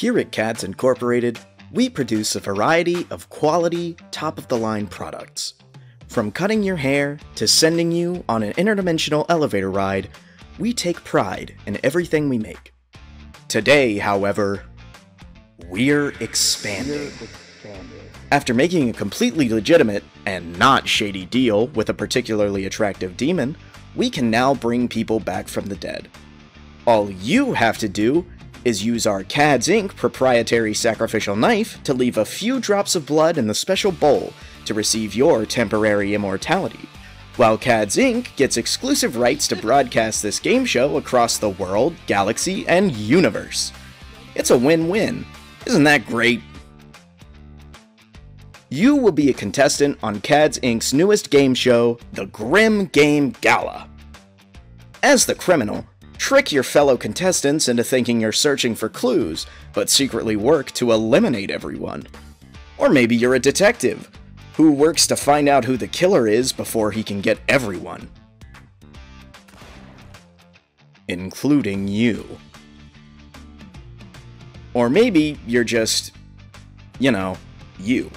Here at Kads Incorporated, we produce a variety of quality, top of the line products. From cutting your hair to sending you on an interdimensional elevator ride, we take pride in everything we make. Today, however, we're expanding. After making a completely legitimate and not shady deal with a particularly attractive demon, we can now bring people back from the dead. All you have to do is use our Kads Inc. proprietary sacrificial knife to leave a few drops of blood in the special bowl to receive your temporary immortality, while Kads Inc. gets exclusive rights to broadcast this game show across the world, galaxy, and universe. It's a win-win. Isn't that great? You will be a contestant on Kads Inc.'s newest game show, the Grim Game Gala. As the criminal, trick your fellow contestants into thinking you're searching for clues, but secretly work to eliminate everyone. Or maybe you're a detective, who works to find out who the killer is before he can get everyone. Including you. Or maybe you're just, you know, you.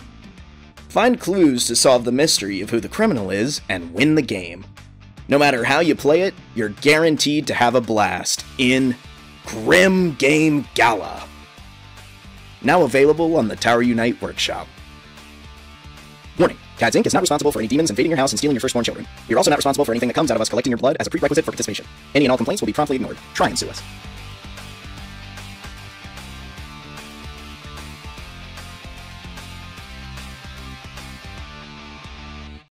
Find clues to solve the mystery of who the criminal is and win the game. No matter how you play it, you're guaranteed to have a blast in Grim Game Gala. Now available on the Tower Unite Workshop. Warning, Kads Inc. is not responsible for any demons invading your house and stealing your firstborn children. You're also not responsible for anything that comes out of us collecting your blood as a prerequisite for participation. Any and all complaints will be promptly ignored. Try and sue us.